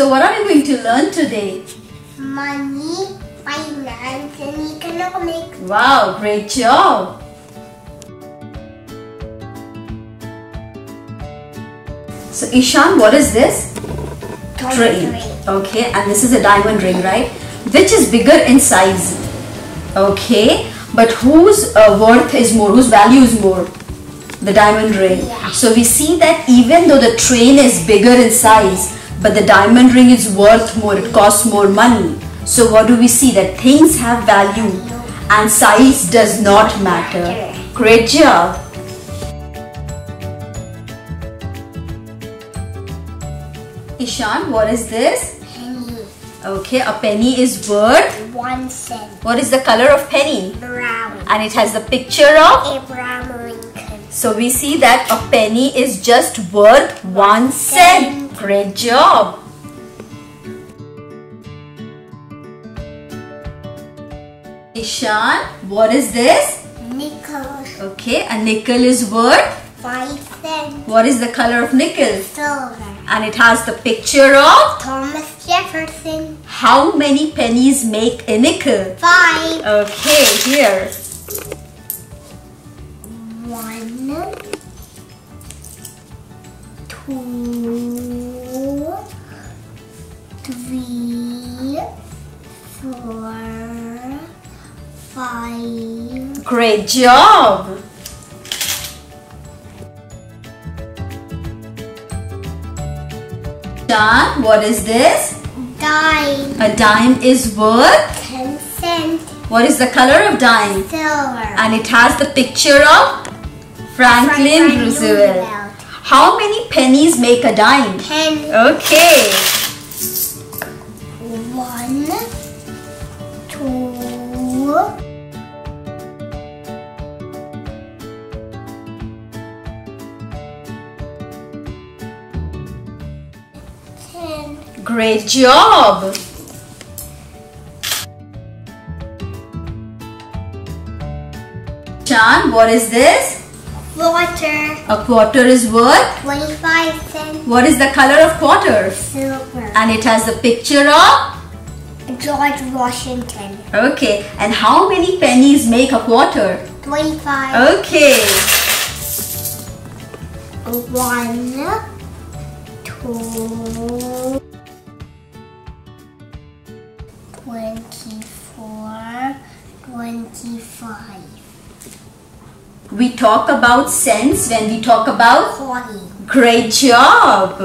So what are we going to learn today? Money, finance, and economics. Wow, great job. So Ishaan, what is this? Train. Okay, and this is a diamond ring, right? Which is bigger in size? Okay, but whose uh, worth is more? Whose value is more? The diamond ring. Yeah. So we see that even though the train is bigger in size, but the diamond ring is worth more. It costs more money. So what do we see? That things have value and size does not matter. Great job. Ishaan, what is this? Penny. Okay, a penny is worth. One cent. What is the color of penny? Brown. And it has the picture of. Abraham Lincoln. So we see that a penny is just worth one cent. Great job. Ishaan, what is this? Nickel. Okay, a nickel is worth. Five cents. What is the color of nickel? Silver. And it has the picture of. Thomas Jefferson. How many pennies make a nickel? Five. Okay, here. One. Two. Great job. Ishaan, what is this? Dime. A dime is worth. Ten cent. What is the color of dime? Silver. And it has the picture of Franklin Roosevelt. How many pennies make a dime? Ten. Okay. Great job. Ishaan, what is this? Water. A quarter is worth. Twenty-five cents. What is the color of quarter? Silver. And it has the picture of. George Washington. Okay. And how many pennies make a quarter? Twenty-five. Okay. One. Two. Twenty-four. Twenty-five. We talk about cents when we talk about. Forty. Great job.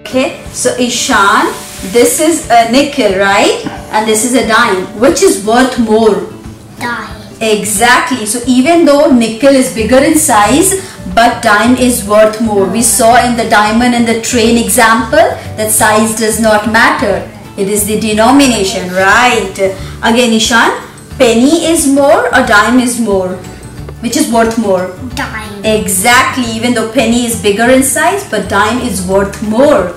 Okay, so Ishaan, this is a nickel, right? And this is a dime. Which is worth more? Dime. Exactly. So even though nickel is bigger in size, but dime is worth more. We saw in the diamond and the train example that size does not matter. It is the denomination, right? Again, Ishaan, penny is more or dime is more? Which is worth more? Dime. Exactly, even though penny is bigger in size, but dime is worth more.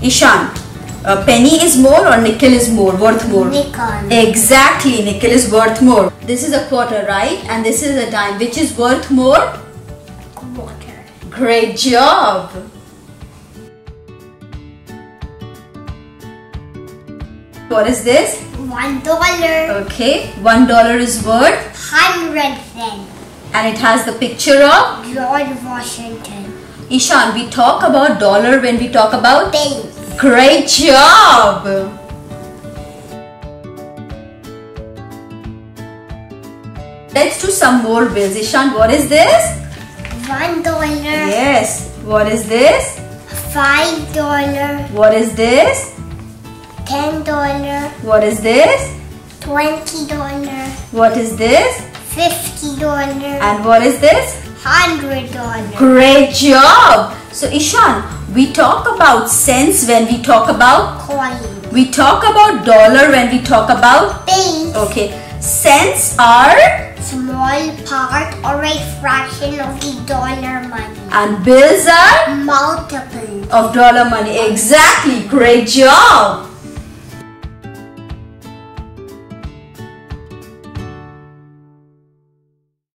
Ishaan, uh, penny is more or nickel is more? Worth more? Nickel. Exactly, nickel is worth more. This is a quarter, right? And this is a dime. Which is worth more? Great job. What is this? One dollar. Okay, one dollar is worth Hundred cents. and it has the picture of George Washington. Ishaan. We talk about dollar when we talk about Penny. Great job! Let's do some more bills. Ishaan, what is this? One dollar. Yes. What is this? Five dollar. What is this? Ten dollar. What is this? Twenty dollar. What is this? Fifty dollar. And what is this? Hundred dollar. Great job! So Ishaan, we talk about cents when we talk about, Coin. we talk about dollar when we talk about, Penny. okay, cents are, Small part or a fraction of the dollar money. and bills are Multiple. of dollar money. Exactly, great job!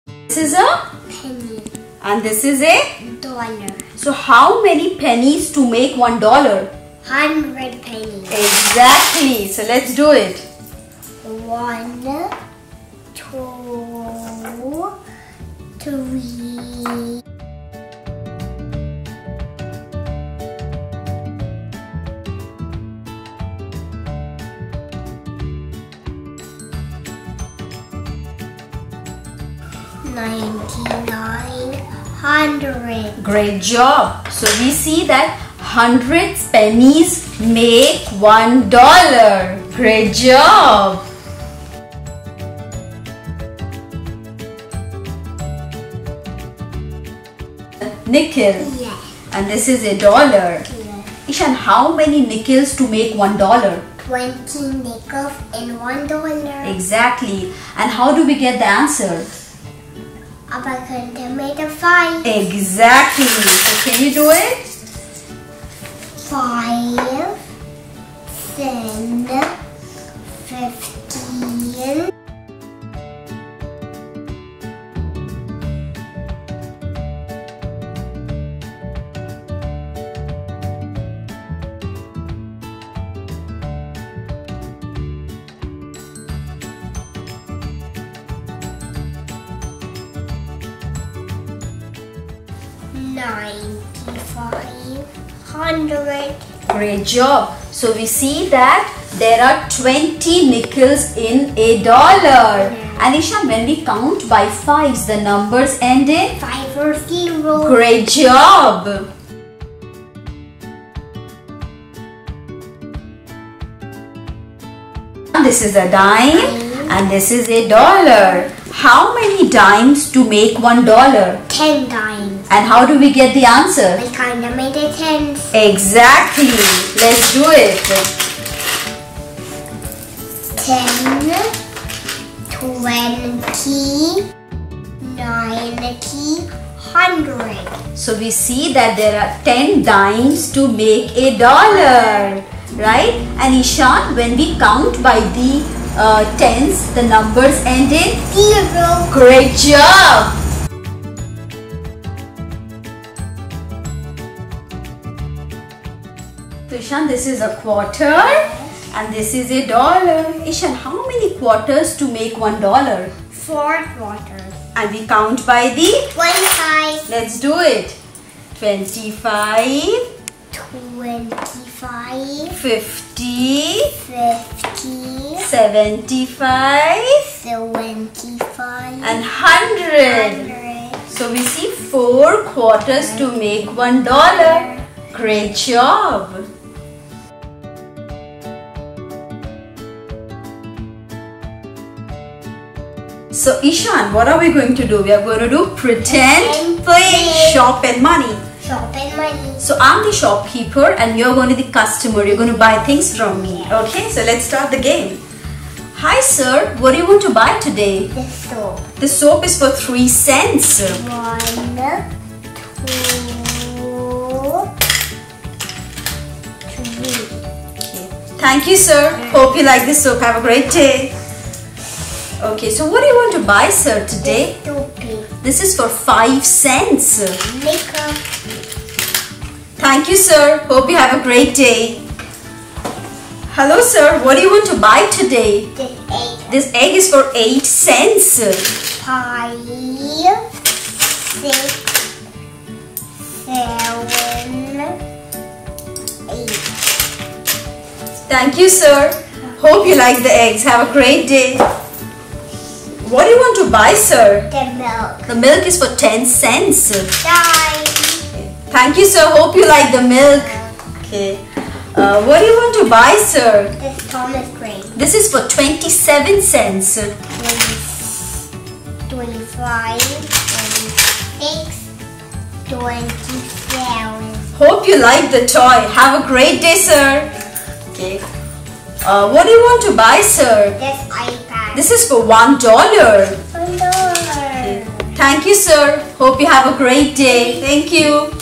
This is a, Penny. And this is a dollar. so how many pennies to make one dollar? Hundred pennies. Exactly. So let's do it. One, two, three. Ninety-nine hundred. Great job. So we see that hundreds pennies make one dollar. Great job. Nickel. Yes. And this is a dollar. yes. Ishaan, how many nickels to make one dollar? Twenty nickels and one dollar. Exactly. And how do we get the answer? Made a five. Exactly. So can you do it? Five, ten, fifteen. Ninety-five hundred. Great job. So we see that there are 20 nickels in a dollar. And Ishaan, when we count by fives, the numbers end in Five or zero. great job. This is a dime and this is a dollar. How many dimes to make one dollar? Ten dimes. And how do we get the answer? We kinda made it tens. Exactly. Let's do it. Ten, twenty, ninety, hundred. So we see that there are 10 dimes to make a dollar. Right? And Ishaan, when we count by the uh, tens, the numbers end in Zero. great job. Ishaan, this is a quarter and this is a dollar. Ishaan, how many quarters to make one dollar? Four quarters. And we count by the Twenty-five. Let's do it. 25, Twenty-five. 50, Fifty. 75, Seventy-five. and 100. Hundred. So we see four quarters to make one dollar. Great job. So Ishaan, what are we going to do? We are going to do pretend, play, shop and money. Shop and money. So I'm the shopkeeper and you're going to be the customer. You're going to buy things from me. Okay, so let's start the game. Hi sir, what do you want to buy today? The soap. The soap is for 3 cents. One, two, three. Okay. Thank you sir. Hope you like this soap. Have a great day. Okay, so what do you want to buy sir today? This is for 5 cents. Makeup. Thank you sir. Hope you have a great day. Hello sir, what do you want to buy today? The eight. This egg is for 8 cents. Five, six, seven, eight. Thank you, sir. Hope you like the eggs. Have a great day. What do you want to buy, sir? The milk. The milk is for 10 cents. Dime. Thank you, sir. Hope you like the milk. Okay. Uh, what do you want to buy, sir? This Thomas train. This is for 27 cents. 25, 26, 27. Hope you like the toy. Have a great day, sir. Okay. Uh, what do you want to buy, sir? This iPad. This is for $1. One dollar. Thank you, sir. Hope you have a great day. Thank you.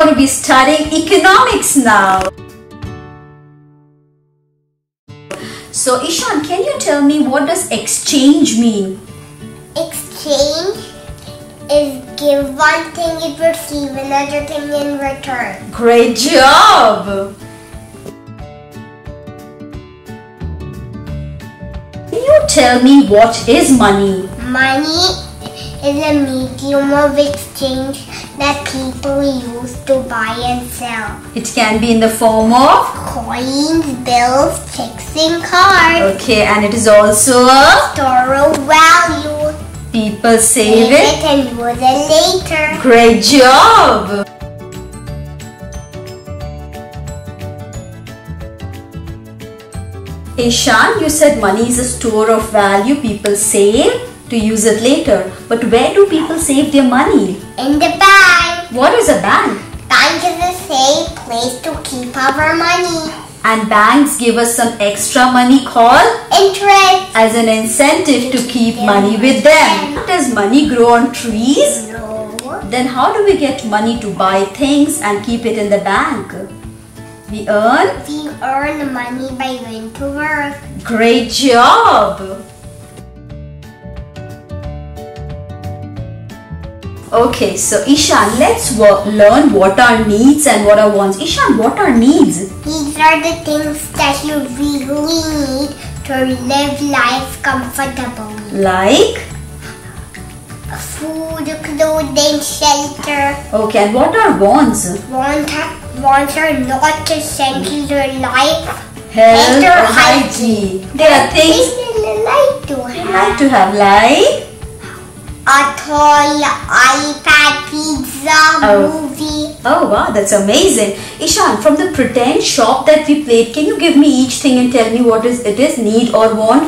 going to be studying economics now. So Ishaan, can you tell me what does exchange mean? exchange is give one thing, it receive another thing in return. Great job! You tell me what is money? Money is a medium of exchange that people use to buy and sell. It can be in the form of Coins, bills, checks, and cards. okay, and it is also a Store of value. people save Save it. it and use it later. Great job! Ishaan, you said money is a store of value people save to use it later. But where do people save their money? In the bank. What is a bank? Bank is a safe place to keep our money. And banks give us some extra money called Interest. as an incentive to keep money with them. Does money grow on trees? No. Then how do we get money to buy things and keep it in the bank? We earn We earn money by going to work. Great job! Okay, so Ishaan, let's learn what are needs and what are wants. Ishaan, what are needs? These are the things that you really need to live life comfortably. Like? Food, clothing, shelter. Okay, and what are wants? Want, wants are not essential to life. Health or hygiene. There are things you like to have. like to have, like A toy, iPad, pizza, Oh. movie. Oh wow, that's amazing. Ishaan, from the pretend shop that we played, can you give me each thing and tell me what is it is need or want?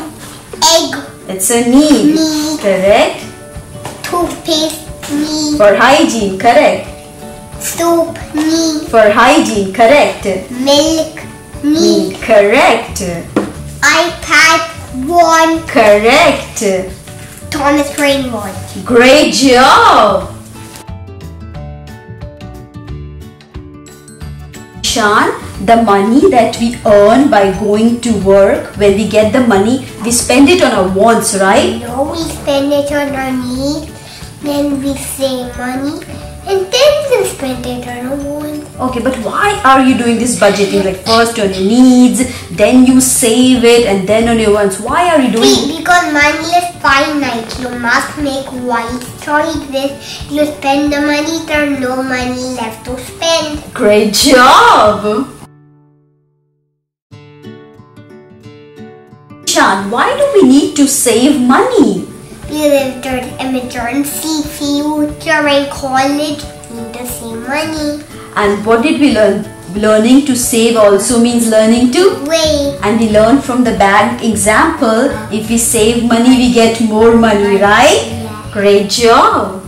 Egg, It's a need. Need. Correct. toothpaste, need. For hygiene, correct. Soup, need. For hygiene, correct. Milk. Need, correct. iPad, one. Correct. Thomas train, one. Great job. Ishaan, the money that we earn by going to work, when we get the money, we spend it on our wants, right? No, we spend it on our needs, then we save money, and then we spend it wants. Okay, but why are you doing this budgeting? Like first on your needs, then you save it, and then on your wants. Why are you doing? See, because money is finite, you must make wise choices. You spend the money, there's no money left to spend. Great job! Ishaan, why do we need to save money? We live during emergency, future, and college. To save money. And what did we learn? Learning to save also means learning to. Wait, And we learned from the bank example, if we save money, we get more money, right? Great job!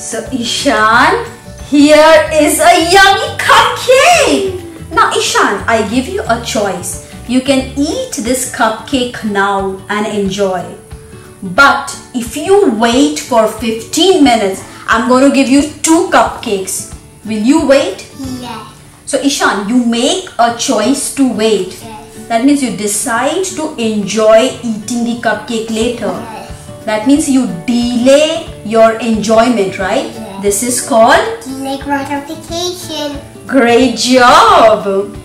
So Ishaan, here is a yummy cupcake. Now Ishaan, I give you a choice. You can eat this cupcake now and enjoy. But if you wait for 15 minutes, I'm going to give you two cupcakes. Will you wait? yeah. So Ishaan, you make a choice to wait. Yes. That means you decide to enjoy eating the cupcake later. Yes. That means you delay your enjoyment, right? Yeah. This is called Delay gratification. great job.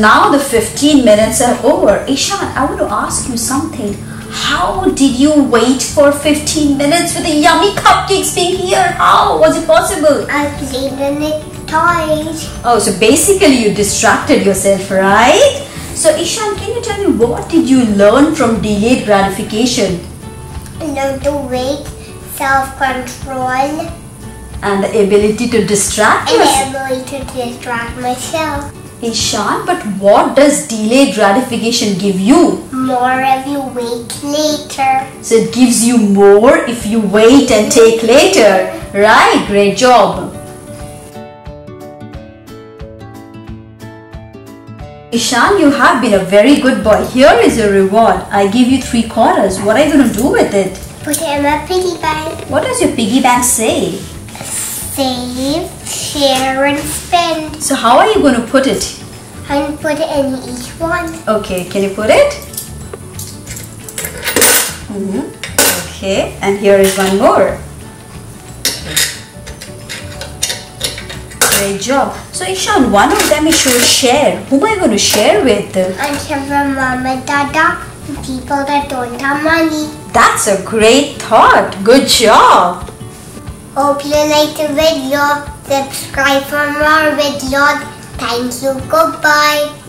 Now the 15 minutes are over. Ishaan, I want to ask you something. How did you wait for 15 minutes with the yummy cupcakes being here? How was it possible? I played in it toys. Oh, so basically you distracted yourself, right? So Ishaan, can you tell me what did you learn from delayed gratification Learn to wait, self-control, and the ability to distract and the ability to distract myself. Ishaan, but what does delayed gratification give you? More if you wait later. So it gives you more if you wait and take later. Right, great job. Ishaan, you have been a very good boy. Here is your reward. I give you three quarters. What are you going to do with it? Put it in my piggy bank. What does your piggy bank say? Save, share, and spend. So how are you going to put it? And put it in each one. Okay, can you put it? Mhm. Okay, and here is one more. Great job. So Ishaan, one of them is show share. Who am I going to share with? I share from mom and dada people that don't have money. That's a great thought. Good job. Hope you like the video. Subscribe for more videos. Thank you. Goodbye.